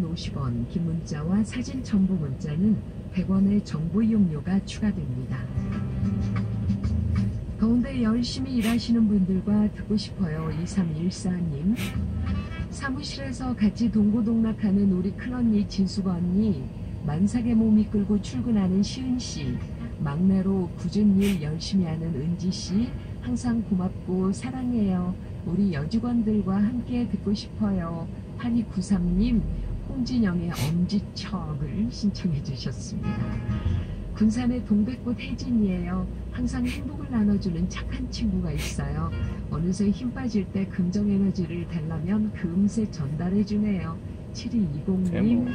50원, 긴 문자와 사진 첨부 문자는 100원의 정보 이용료가 추가됩니다. 더운데 열심히 일하시는 분들과 듣고 싶어요. 2314님. 사무실에서 같이 동고동락하는 우리 큰언니 진수가 언니, 만삭의 몸 이 끌고 출근하는 시은씨, 막내로 굳은 일 열심히 하는 은지씨, 항상 고맙고 사랑해요. 우리 여직원들과 함께 듣고 싶어요. 8293님, 홍진영의 엄지척을 신청해 주셨습니다. 군산의 동백꽃 혜진이에요. 항상 행복을 나눠주는 착한 친구가 있어요. 어느새 힘 빠질 때 긍정 에너지를 달라면 금세 전달해 주네요. 7220님,